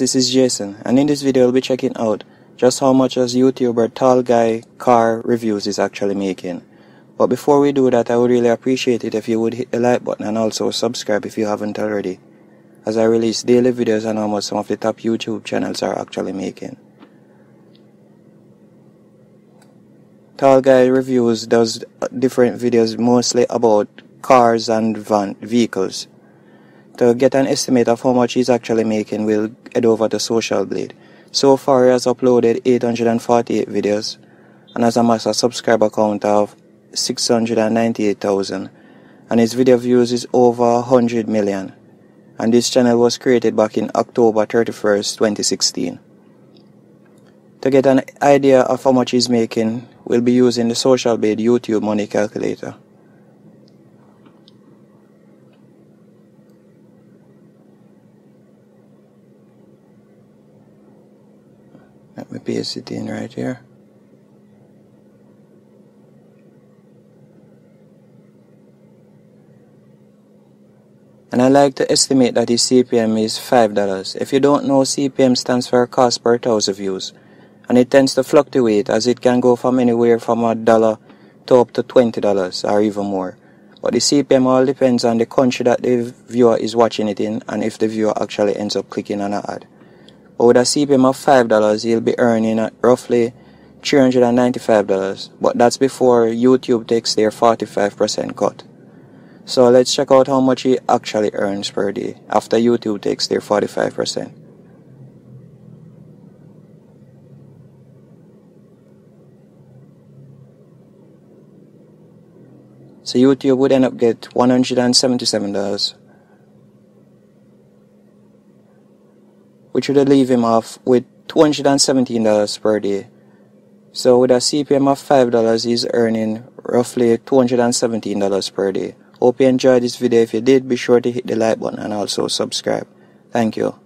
this is Jason and in this video I'll be checking out just how much as YouTuber Tall Guy car reviews is actually making. But before we do that I would really appreciate it if you would hit the like button and also subscribe if you haven't already as I release daily videos on much some of the top YouTube channels are actually making. Tall Guy Reviews does different videos mostly about cars and van vehicles. To get an estimate of how much he's actually making, we'll head over to Social Blade. So far, he has uploaded 848 videos and has amassed a subscriber count of 698,000 and his video views is over 100 million and this channel was created back in October 31st, 2016. To get an idea of how much he's making, we'll be using the Social Blade YouTube money calculator. Let me it in right here. and I like to estimate that the CPM is $5. If you don't know, CPM stands for cost per thousand views, and it tends to fluctuate as it can go from anywhere from a dollar to up to $20 or even more. But the CPM all depends on the country that the viewer is watching it in and if the viewer actually ends up clicking on an ad. But with a CPM of $5, he'll be earning roughly $395, but that's before YouTube takes their 45% cut. So let's check out how much he actually earns per day after YouTube takes their 45%. So YouTube would end up get $177 which would leave him off with $217 per day. So with a CPM of $5 he's earning roughly $217 per day. Hope you enjoyed this video. If you did, be sure to hit the like button and also subscribe. Thank you.